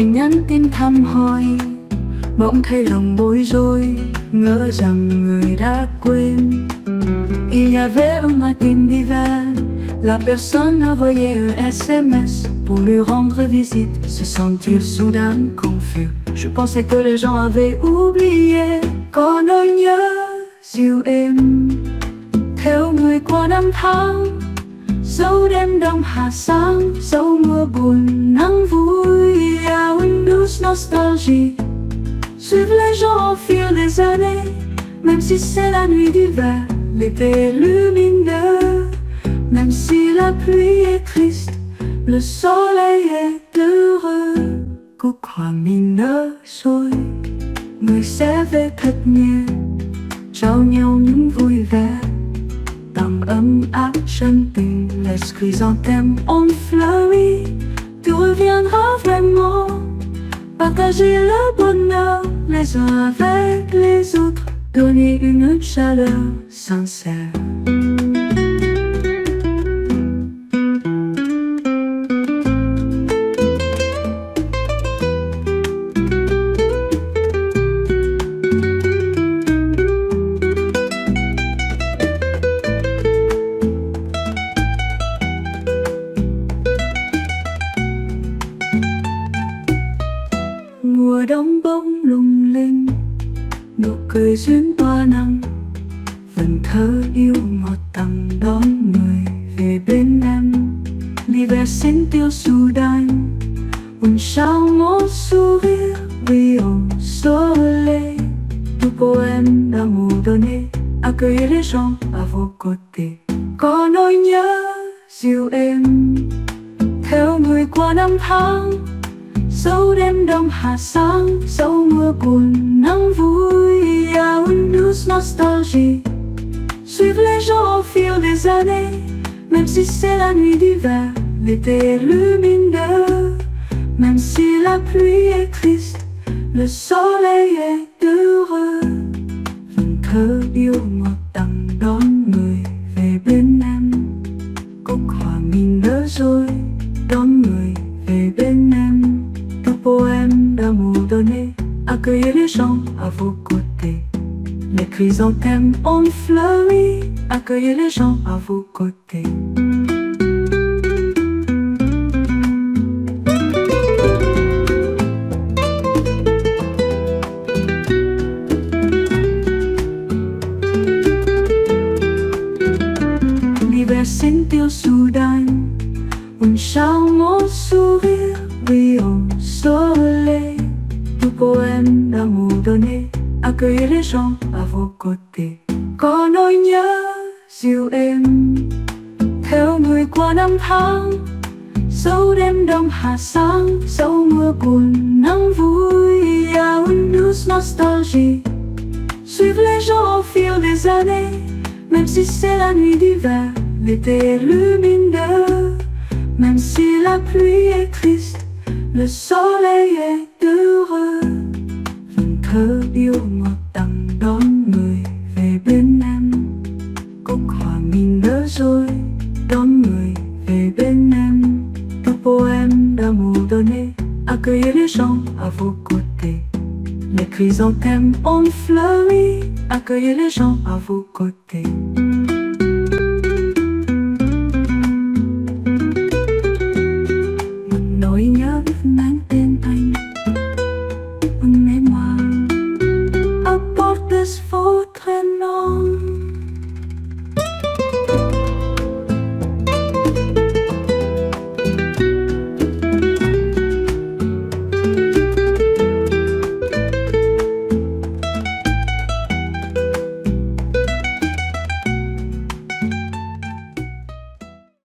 Người nhắn tin thăm hỏi, Bỗng thấy lòng bối rối, Ngỡ rằng người đã quên. Il y avait un matin d'hiver La personne envoyait un SMS Pour lui rendre visite. Se sentir soudain confus. Je pensais que les gens avaient oublié Có nỗi nhớ dịu êm Theo người qua năm tháng, Dấu đêm đông hạ sáng, Dấu mưa buồn nắng vui. Nostalgie. Les gens au fil des années Même si c'est la nuit d'hiver. L'été lumineux Même si la pluie est triste. Le soleil est heureux. Nở rồi Người sẽ về thật nhiều Trao nhau những vui vẻ Tặng ấm chân tình Les chrysanthèmes ont fleuri Tu reviendras vraiment Partager le bonheur les uns avec les autres. Donner une chaleur sincère đóng bóng lung linh, nụ cười duyên toa năng vần thơ yêu ngọt tặng đón người về bên em. Đi về xin tiêu su đanh un sao ngô su vi vi ô số lê. Tu cô em đã ngủ donné accueillir les gens à, à vos côtés có nỗi nhớ dịu êm, theo người qua năm tháng Dấu đêm đông hạ sáng Dấu mưa buồn nắng vui À Windows nostalgie. Suivre les gens au fil des années Même si c'est la nuit d'hiver L'été lumineux Même si la pluie est triste Le soleil est heureux. Yêu Accueillez les gens à vos côtés. Les chrysanthèmes ont fleuri Accueillez les gens à vos côtés. L'hiver sentir soudain Un charmant sourire brillant au soleil poème d'amour donné Accueillez les gens à vos côtés Có nỗi nhớ dịu êm Theo người qua năm tháng Dấu đêm đông hạ sáng Dấu mưa buồn nắng vui À Windows nostalgie. Suivre les gens au fil des années, Même si c'est la nuit d'hiver, L'été est lumineux. Même si la pluie est triste Le soleil est heureux. Vần thơ yêu ngọt tặng đón người về bên em Cúc hòa mình nở rồi Đón poème d'amour donné Accueillez les gens à vos côtés. Les chrysanthèmes ont fleuri Accueillez les gens à vos côtés man?